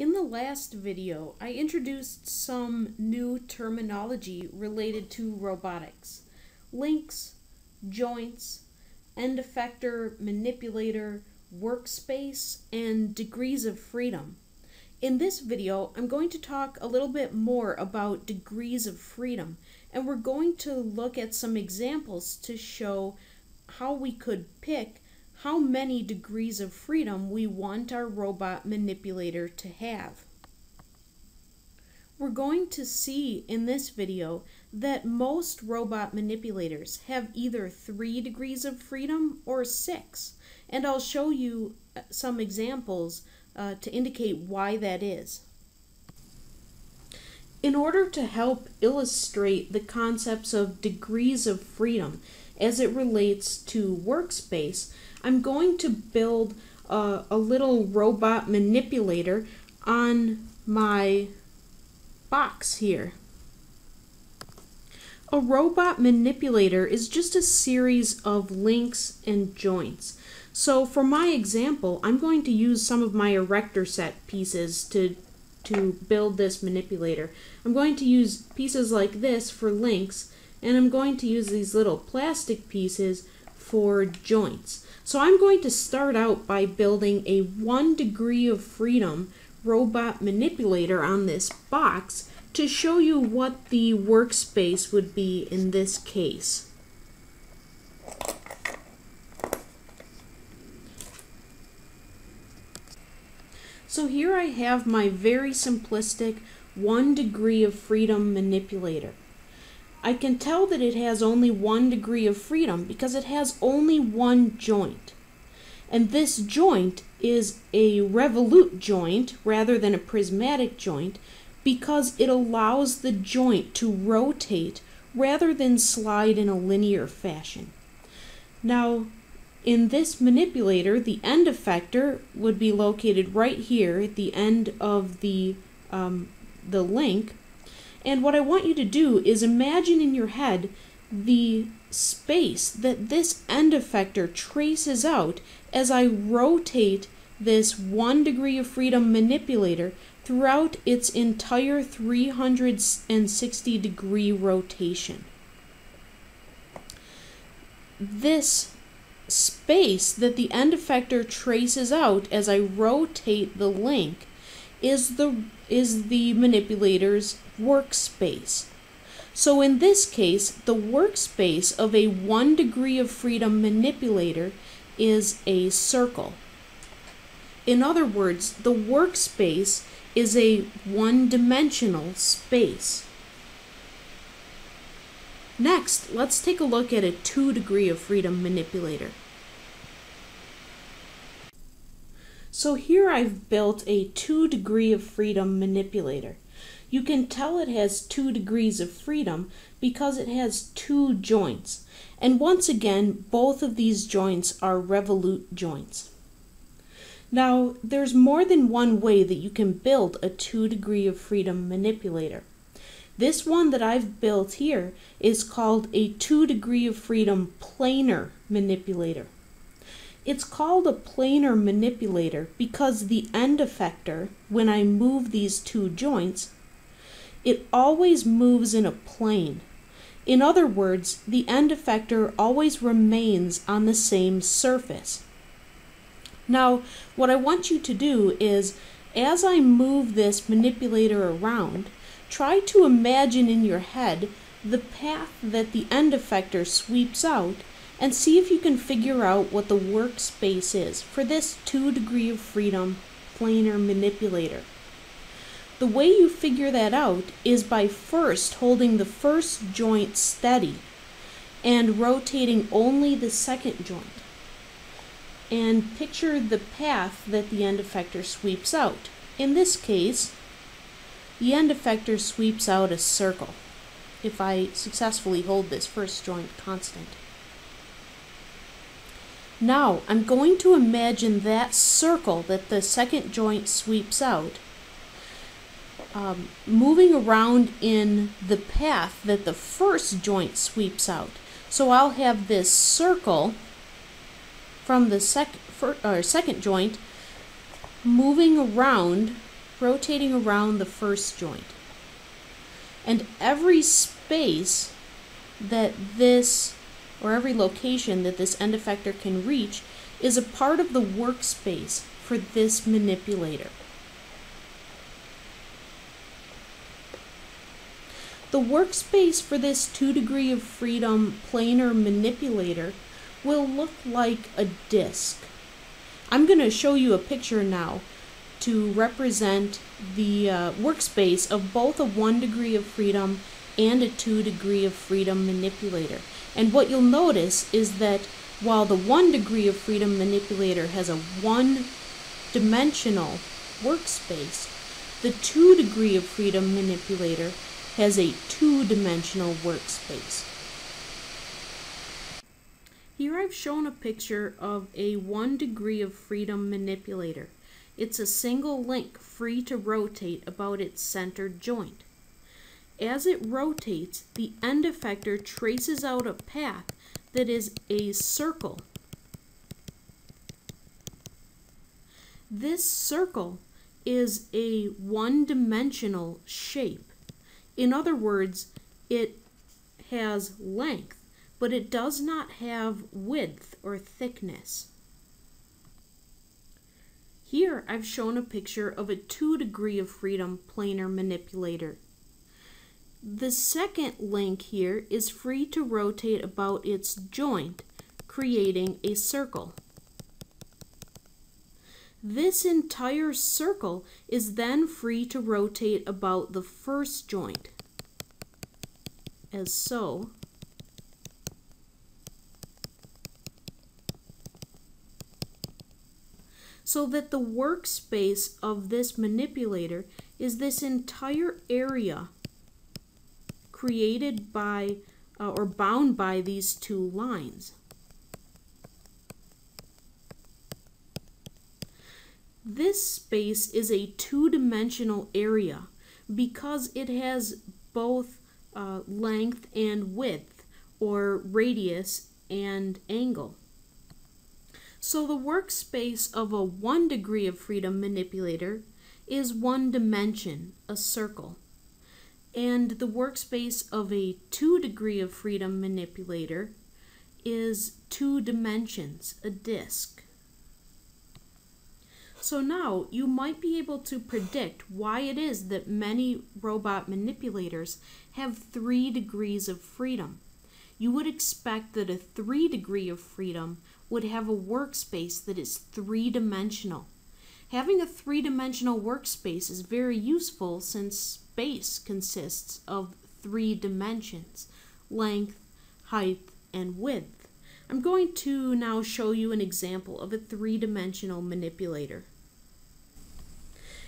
In the last video, I introduced some new terminology related to robotics. Links, joints, end effector, manipulator, workspace, and degrees of freedom. In this video, I'm going to talk a little bit more about degrees of freedom, and we're going to look at some examples to show how we could pick how many degrees of freedom we want our robot manipulator to have. We're going to see in this video that most robot manipulators have either 3 degrees of freedom or 6, and I'll show you uh, some examples uh, to indicate why that is. In order to help illustrate the concepts of degrees of freedom as it relates to workspace, I'm going to build a, a little robot manipulator on my box here. A robot manipulator is just a series of links and joints. So for my example, I'm going to use some of my erector set pieces to, to build this manipulator. I'm going to use pieces like this for links, and I'm going to use these little plastic pieces for joints. So I'm going to start out by building a one degree of freedom robot manipulator on this box to show you what the workspace would be in this case. So here I have my very simplistic one degree of freedom manipulator. I can tell that it has only one degree of freedom because it has only one joint. And this joint is a revolute joint rather than a prismatic joint because it allows the joint to rotate rather than slide in a linear fashion. Now, in this manipulator, the end effector would be located right here at the end of the, um, the link, and what I want you to do is imagine in your head the space that this end effector traces out as I rotate this one degree of freedom manipulator throughout its entire 360 degree rotation. This space that the end effector traces out as I rotate the link is the is the manipulator's workspace. So in this case, the workspace of a one degree of freedom manipulator is a circle. In other words, the workspace is a one-dimensional space. Next, let's take a look at a two degree of freedom manipulator. So here I've built a two degree of freedom manipulator. You can tell it has two degrees of freedom because it has two joints. And once again, both of these joints are revolute joints. Now, there's more than one way that you can build a two degree of freedom manipulator. This one that I've built here is called a two degree of freedom planar manipulator. It's called a planar manipulator because the end effector, when I move these two joints, it always moves in a plane. In other words, the end effector always remains on the same surface. Now, what I want you to do is, as I move this manipulator around, try to imagine in your head the path that the end effector sweeps out and see if you can figure out what the workspace is for this 2 degree of freedom planar manipulator. The way you figure that out is by first holding the first joint steady and rotating only the second joint. And picture the path that the end effector sweeps out. In this case, the end effector sweeps out a circle if I successfully hold this first joint constant. Now, I'm going to imagine that circle that the second joint sweeps out um, moving around in the path that the first joint sweeps out. So I'll have this circle from the sec or second joint moving around rotating around the first joint. And every space that this, or every location that this end effector can reach, is a part of the workspace for this manipulator. The workspace for this 2 degree of freedom planar manipulator will look like a disk. I'm going to show you a picture now to represent the uh, workspace of both a 1 degree of freedom and a 2 degree of freedom manipulator. And what you'll notice is that while the 1 degree of freedom manipulator has a one dimensional workspace, the 2 degree of freedom manipulator has a two-dimensional workspace. Here I've shown a picture of a one degree of freedom manipulator. It's a single link free to rotate about its centered joint. As it rotates, the end effector traces out a path that is a circle. This circle is a one-dimensional shape. In other words, it has length, but it does not have width or thickness. Here I've shown a picture of a 2 degree of freedom planar manipulator. The second link here is free to rotate about its joint, creating a circle. This entire circle is then free to rotate about the first joint, as so. So that the workspace of this manipulator is this entire area created by uh, or bound by these two lines. This space is a two-dimensional area because it has both uh, length and width, or radius and angle. So the workspace of a one degree of freedom manipulator is one dimension, a circle. And the workspace of a two degree of freedom manipulator is two dimensions, a disk. So now you might be able to predict why it is that many robot manipulators have three degrees of freedom. You would expect that a three degree of freedom would have a workspace that is three dimensional. Having a three dimensional workspace is very useful since space consists of three dimensions length, height, and width. I'm going to now show you an example of a three-dimensional manipulator.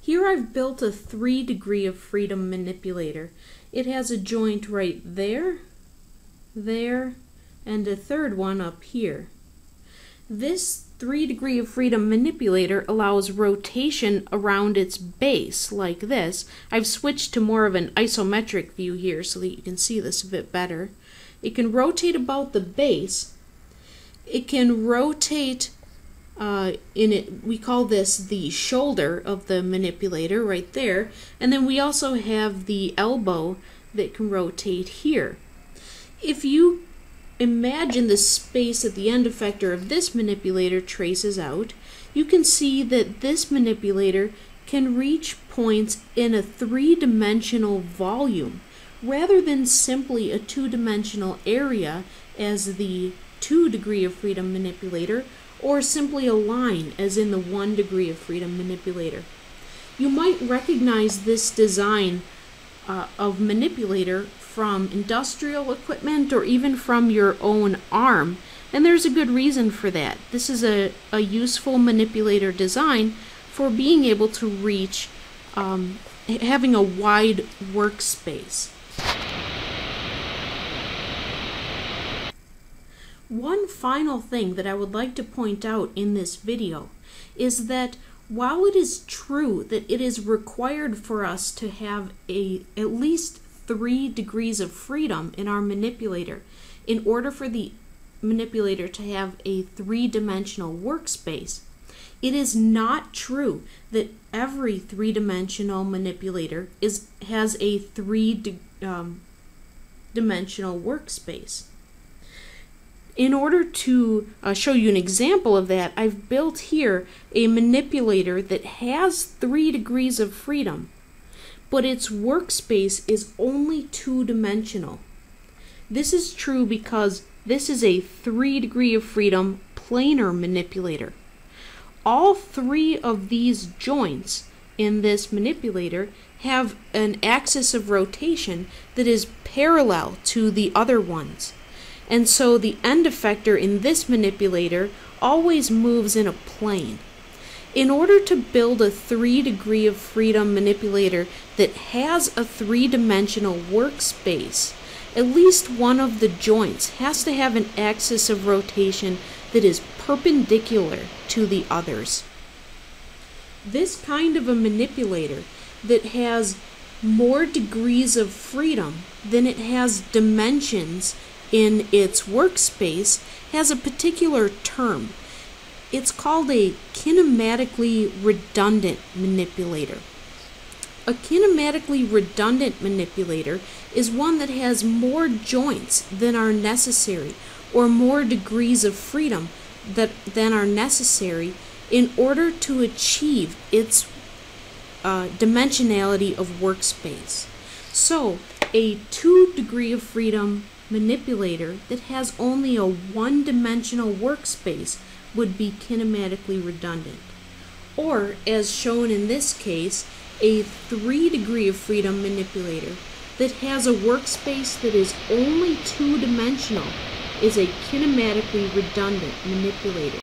Here I've built a three degree of freedom manipulator. It has a joint right there, there, and a third one up here. This three degree of freedom manipulator allows rotation around its base like this. I've switched to more of an isometric view here so that you can see this a bit better. It can rotate about the base it can rotate uh, in it. We call this the shoulder of the manipulator right there. And then we also have the elbow that can rotate here. If you imagine the space at the end effector of this manipulator traces out, you can see that this manipulator can reach points in a three-dimensional volume rather than simply a two-dimensional area as the 2 degree of freedom manipulator, or simply a line as in the 1 degree of freedom manipulator. You might recognize this design uh, of manipulator from industrial equipment or even from your own arm, and there's a good reason for that. This is a, a useful manipulator design for being able to reach um, having a wide workspace. One final thing that I would like to point out in this video is that while it is true that it is required for us to have a at least three degrees of freedom in our manipulator in order for the manipulator to have a three-dimensional workspace, it is not true that every three-dimensional manipulator is has a three di um, dimensional workspace. In order to uh, show you an example of that, I've built here a manipulator that has three degrees of freedom, but its workspace is only two-dimensional. This is true because this is a three degree of freedom planar manipulator. All three of these joints in this manipulator have an axis of rotation that is parallel to the other ones. And so the end effector in this manipulator always moves in a plane. In order to build a three degree of freedom manipulator that has a three dimensional workspace, at least one of the joints has to have an axis of rotation that is perpendicular to the others. This kind of a manipulator that has more degrees of freedom than it has dimensions in its workspace has a particular term. It's called a kinematically redundant manipulator. A kinematically redundant manipulator is one that has more joints than are necessary or more degrees of freedom that, than are necessary in order to achieve its uh, dimensionality of workspace. So, a two degree of freedom manipulator that has only a one dimensional workspace would be kinematically redundant. Or, as shown in this case, a three degree of freedom manipulator that has a workspace that is only two dimensional is a kinematically redundant manipulator.